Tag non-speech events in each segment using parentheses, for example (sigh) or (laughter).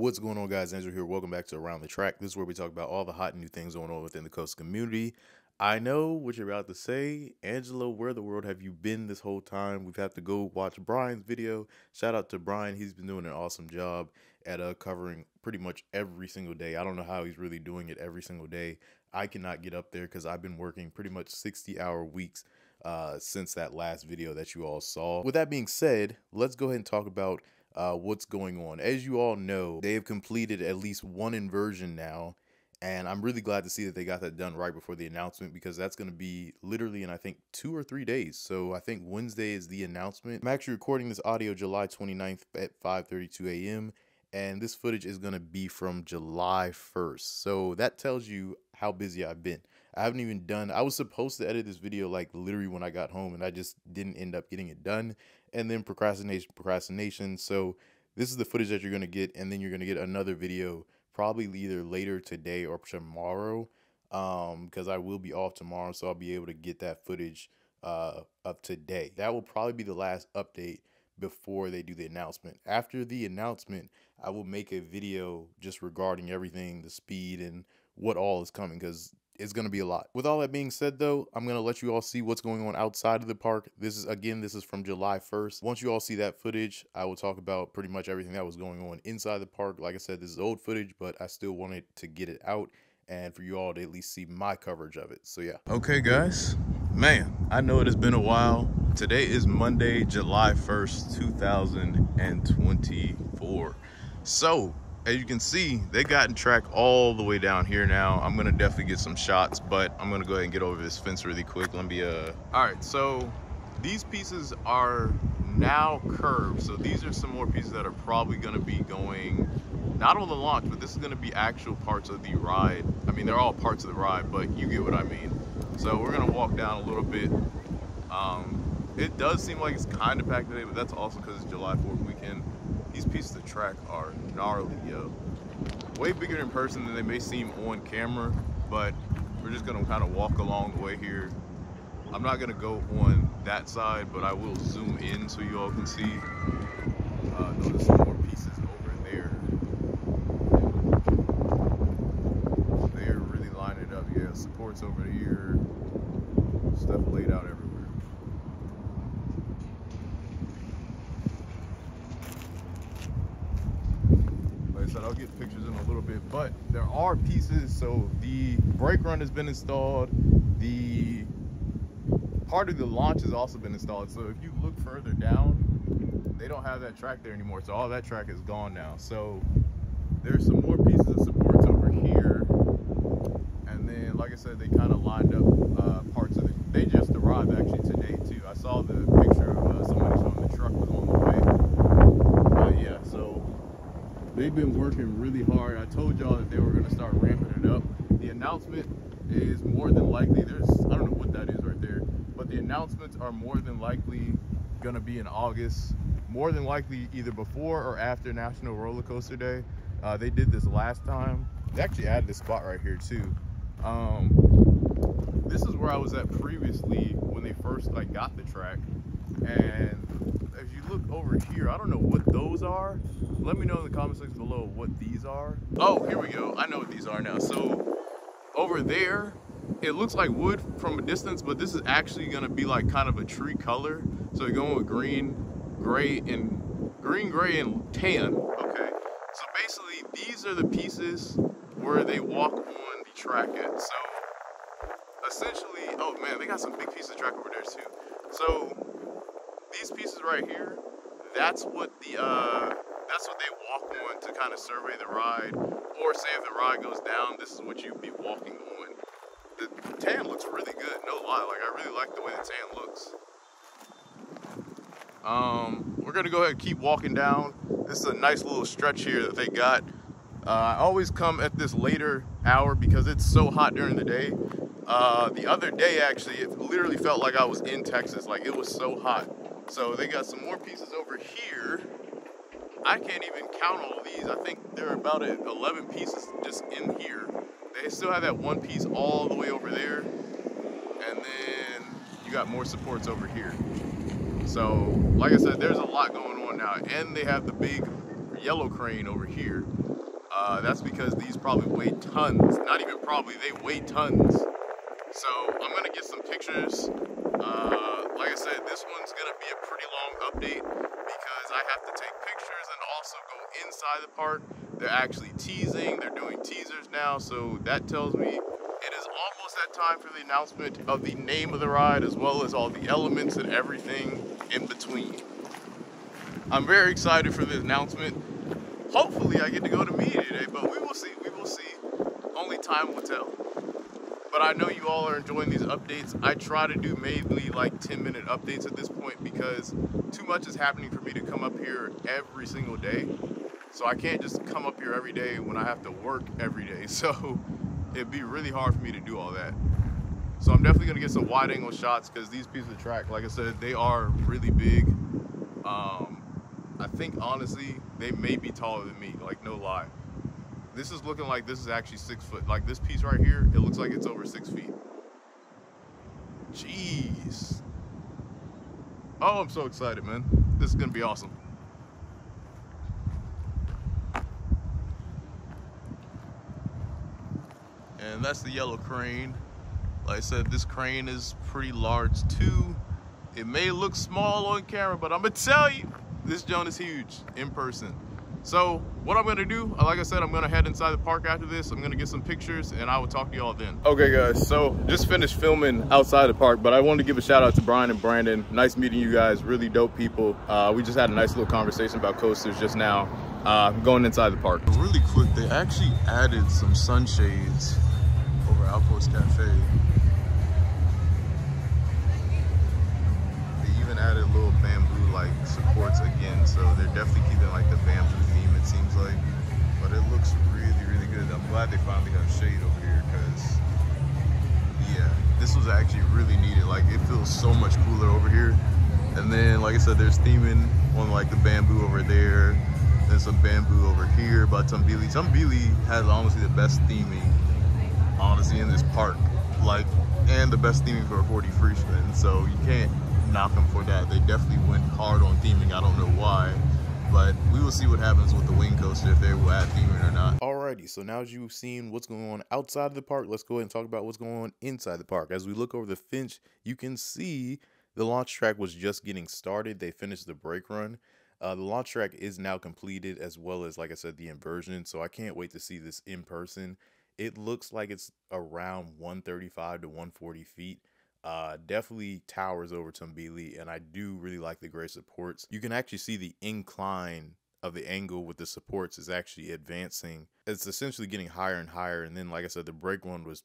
What's going on, guys? Angelo here. Welcome back to Around the Track. This is where we talk about all the hot new things going on within the coast community. I know what you're about to say. Angelo, where the world have you been this whole time? We've had to go watch Brian's video. Shout out to Brian. He's been doing an awesome job at uh, covering pretty much every single day. I don't know how he's really doing it every single day. I cannot get up there because I've been working pretty much 60 hour weeks uh, since that last video that you all saw. With that being said, let's go ahead and talk about uh, what's going on. As you all know, they have completed at least one inversion now, and I'm really glad to see that they got that done right before the announcement because that's going to be literally in I think two or three days. So I think Wednesday is the announcement. I'm actually recording this audio July 29th at 5:32 a.m. And this footage is going to be from July 1st. So that tells you how busy I've been. I haven't even done, I was supposed to edit this video like literally when I got home and I just didn't end up getting it done. And then procrastination, procrastination. So this is the footage that you're going to get. And then you're going to get another video probably either later today or tomorrow um because I will be off tomorrow so I'll be able to get that footage uh of today. That will probably be the last update before they do the announcement. After the announcement, I will make a video just regarding everything, the speed and what all is coming because it's going to be a lot. With all that being said though, I'm going to let you all see what's going on outside of the park. This is again, this is from July 1st. Once you all see that footage, I will talk about pretty much everything that was going on inside the park. Like I said, this is old footage, but I still wanted to get it out and for you all to at least see my coverage of it. So yeah. Okay guys, man, I know it has been a while. Today is Monday, July 1st, 2024. So as you can see, they gotten track all the way down here now. I'm gonna definitely get some shots, but I'm gonna go ahead and get over this fence really quick. Let me, uh, all right, so these pieces are now curved. So these are some more pieces that are probably gonna be going, not on the launch, but this is gonna be actual parts of the ride. I mean, they're all parts of the ride, but you get what I mean. So we're gonna walk down a little bit. Um, it does seem like it's kind of packed today, but that's also because it's July 4th weekend. These pieces of track are gnarly, yo. Way bigger in person than they may seem on camera, but we're just gonna kind of walk along the way here. I'm not gonna go on that side, but I will zoom in so you all can see. Uh, notice some more pieces over there. They're really lining up. Yeah, supports over here. Stuff laid out everywhere. said, I'll get pictures in a little bit, but are pieces. So the brake run has been installed. The part of the launch has also been installed. So if you look further down, they don't have that track there anymore. So all that track is gone now. So there's some more pieces of supports over here. And then, like I said, they kind of lined up uh, parts of it. They just arrived actually today too. I saw the picture of uh, somebody showing the truck was on the way. But yeah, so they've been working really hard. I told y'all that they were going to start ramping it up. The announcement is more than likely, there's, I don't know what that is right there, but the announcements are more than likely going to be in August. More than likely either before or after National Roller Coaster Day. Uh, they did this last time. They actually added this spot right here too. Um, this is where I was at previously when they first like got the track. And if you look over here, I don't know what those are. Let me know in the comment section below what these are. Oh, here we go. I know what these are now. So over there, it looks like wood from a distance, but this is actually gonna be like kind of a tree color. So you're going with green, gray, and green, gray, and tan. Okay. So basically, these are the pieces where they walk on the track at. So essentially, oh man, they got some big pieces of track over there too. So these pieces right here, that's what the uh, that's what they walk on to kind of survey the ride. Or say if the ride goes down, this is what you'd be walking on. The tan looks really good, no lie. Like I really like the way the tan looks. Um, we're gonna go ahead and keep walking down. This is a nice little stretch here that they got. Uh, I always come at this later hour because it's so hot during the day. Uh, the other day, actually, it literally felt like I was in Texas. Like it was so hot. So they got some more pieces over here. I can't even count all these. I think there are about 11 pieces just in here. They still have that one piece all the way over there. And then you got more supports over here. So, like I said, there's a lot going on now. And they have the big yellow crane over here. Uh, that's because these probably weigh tons. Not even probably, they weigh tons. So I'm gonna get some pictures. Uh, like I said, this one's gonna be update because I have to take pictures and also go inside the park. They're actually teasing, they're doing teasers now, so that tells me it is almost that time for the announcement of the name of the ride as well as all the elements and everything in between. I'm very excited for the announcement. Hopefully I get to go to media today, but we will see, we will see. Only time will tell. But I know you all are enjoying these updates. I try to do mainly like 10 minute updates at this point because too much is happening for me to come up here every single day. So I can't just come up here every day when I have to work every day. (laughs) So it'd be really hard for me to do all that. So I'm definitely gonna get some wide angle shots because these pieces of track, like I said, they are really big. Um, I think honestly, they may be taller than me, like no lie. This is looking like this is actually six foot. Like this piece right here, it looks like it's over six feet. Jeez. Oh, I'm so excited, man. This is gonna be awesome. and that's the yellow crane. Like I said, this crane is pretty large too. It may look small on camera, but I'm gonna tell you, this joint is huge in person. So what I'm gonna do, like I said, I'm gonna head inside the park after this. I'm gonna get some pictures and I will talk to y'all then. Okay guys, so just finished filming outside the park, but I wanted to give a shout out to Brian and Brandon. Nice meeting you guys, really dope people. Uh, we just had a nice little conversation about coasters just now, uh, going inside the park. Really quick, they actually added some sunshades over Outpost Cafe. So they're definitely keeping like the bamboo theme it seems like. But it looks really, really good. I'm glad they finally got shade over here because yeah, this was actually really needed. Like it feels so much cooler over here. And then like I said, there's theming on like the bamboo over there. There's some bamboo over here by Tumbili. Tumbili has honestly the best theming honestly in this park. Like, and the best theming for a 4D Free Spin. So you can't knock them for that. They definitely went hard on But we will see what happens with the wing coaster if they will add theming or not. Alrighty, so now as you've seen what's going on outside of the park, let's go ahead and talk about what's going on inside the park. As we look over the Finch, you can see the launch track was just getting started. They finished the brake run. Uh, the launch track is now completed as well as, like I said, the inversion. So I can't wait to see this in person it looks like it's around 135 to 140 feet. Uh, definitely towers over Tumbili, and I do really like the gray supports. You can actually see the incline of the angle with the supports is actually advancing. It's essentially getting higher and higher, and then, like I said, the brake run was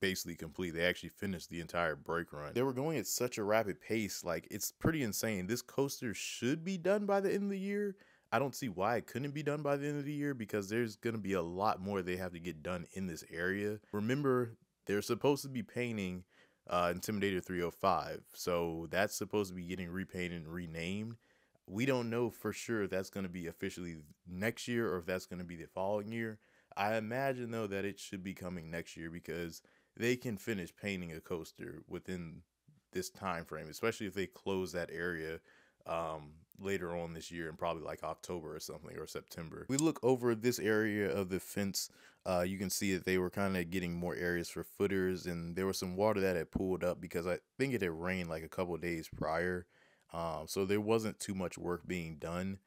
basically complete. They actually finished the entire brake run. They were going at such a rapid pace, like it's pretty insane. This coaster should be done by the end of the year, I don't see why it couldn't be done by the end of the year because there's going to be a lot more they have to get done in this area. Remember, they're supposed to be painting uh, Intimidator 305, so that's supposed to be getting repainted and renamed. We don't know for sure if that's going to be officially next year or if that's going to be the following year. I imagine though that it should be coming next year because they can finish painting a coaster within this time frame, especially if they close that area um, later on this year and probably like October or something or September. We look over this area of the fence. Uh, you can see that they were kind of getting more areas for footers and there was some water that had pulled up because I think it had rained like a couple days prior. Um, so there wasn't too much work being done.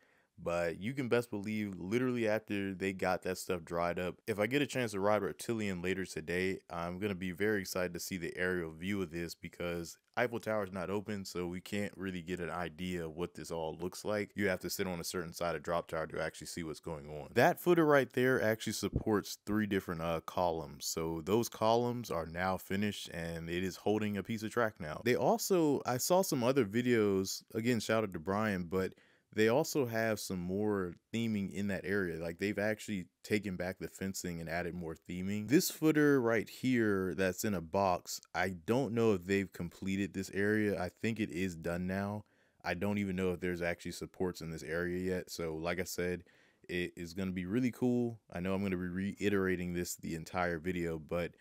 But you can best believe, literally after they got that stuff dried up, if I get a chance to ride Reptilian later today, I'm to be very excited to see the aerial view of this because Eiffel Tower is not open, so we can't really get an idea of what this all looks like. You have to sit on a certain side of drop tower to actually see what's going on. That footer right there actually supports three different uh, columns. So those columns are now finished and it is holding a piece of track now. They also, I saw some other videos, again, shout out to Brian, but they also have some more theming in that area. Like they've actually taken back the fencing and added more theming. This footer right here that's in a box, I don't know if they've completed this area. I think it is done now. I don't even know if there's actually supports in this area yet. So like I said, it is going to be really cool. I know I'm going to be reiterating this the entire video, but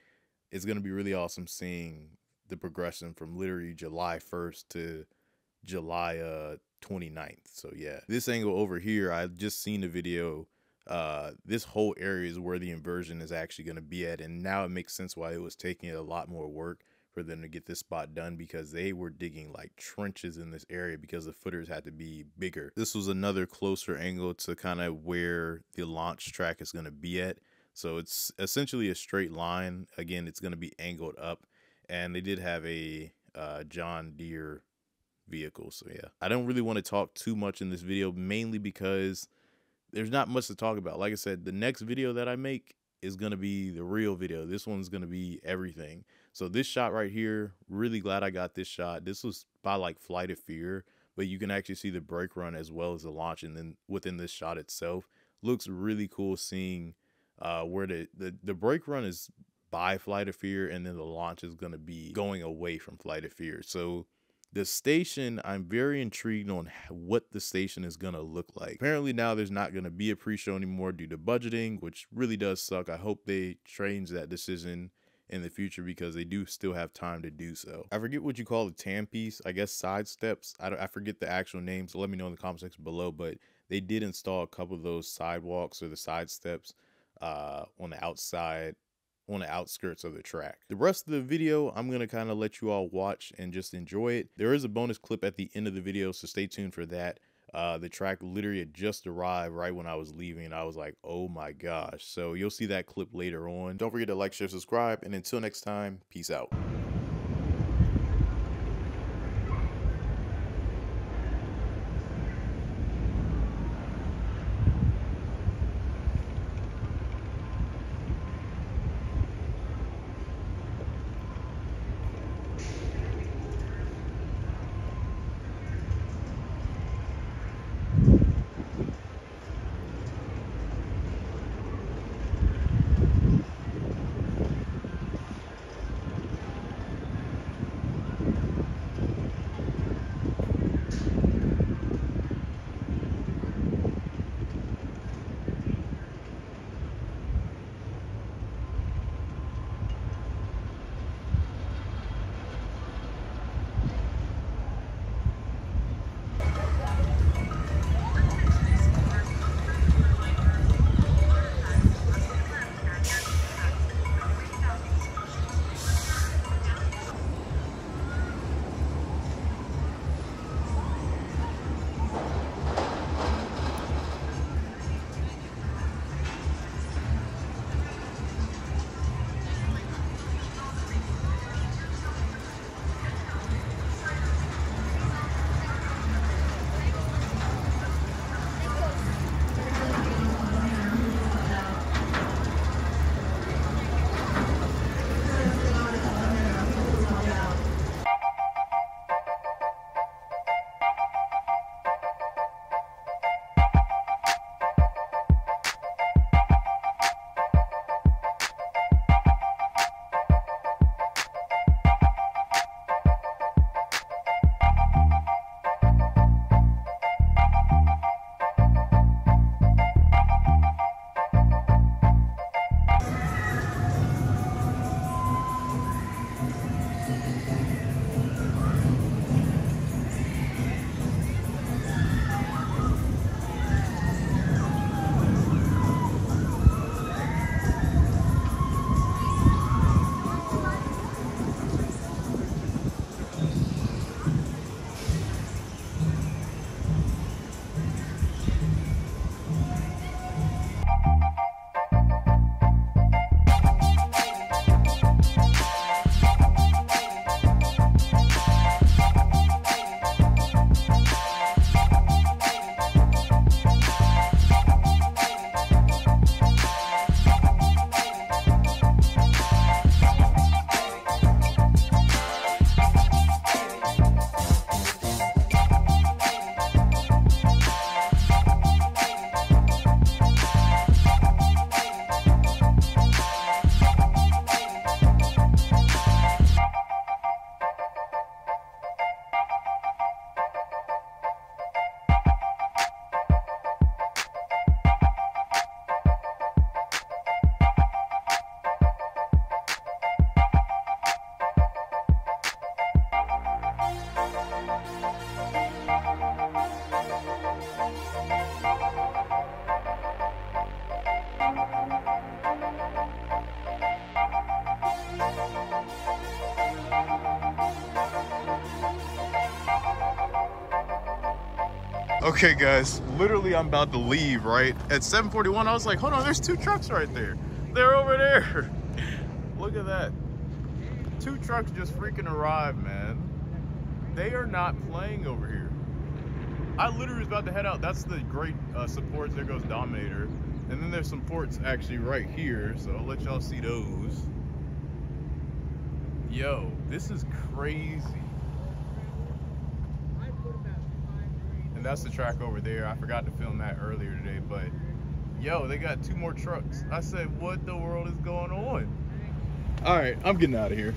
it's going to be really awesome seeing the progression from literally July 1st to July uh 29th. So yeah, this angle over here, I just seen the video uh, this whole area is where the inversion is actually going to be at. And now it makes sense why it was taking a lot more work for them to get this spot done because they were digging like trenches in this area because the footers had to be bigger. This was another closer angle to kind of where the launch track is going to be at. So it's essentially a straight line. Again, it's going to be angled up. And they did have a uh, John Deere vehicle. So yeah, I don't really want to talk too much in this video, mainly because there's not much to talk about. Like I said, the next video that I make is going to be the real video. This one's going to be everything. So this shot right here, really glad I got this shot. This was by like Flight of Fear, but you can actually see the brake run as well as the launch. And then within this shot itself, looks really cool seeing uh, where the, the, the brake run is by Flight of Fear and then the launch is going to be going away from Flight of Fear. So the station, I'm very intrigued on what the station is going to look like. Apparently now there's not going to be a pre-show anymore due to budgeting, which really does suck. I hope they change that decision in the future because they do still have time to do so. I forget what you call the tan piece. I guess side steps. I, I forget the actual name, so let me know in the comment section below. But they did install a couple of those sidewalks or the side steps uh, on the outside on the outskirts of the track. The rest of the video, I'm going to kind of let you all watch and just enjoy it. There is a bonus clip at the end of the video, so stay tuned for that. Uh, the track literally had just arrived right when I was leaving, I was like, oh my gosh. So you'll see that clip later on. Don't forget to like, share, subscribe, and until next time, peace out. Okay, guys, literally I'm about to leave, right? At 741, I was like, hold on, there's two trucks right there. They're over there. (laughs) Look at that. Two trucks just freaking arrived, man. They are not playing over here. I literally was about to head out. That's the great uh, supports. There goes Dominator. And then there's some ports actually right here, so I'll let y'all see those. Yo, this is crazy. And that's the track over there. I forgot to film that earlier today, but yo, they got two more trucks. I said, what the world is going on? All right, I'm getting out of here.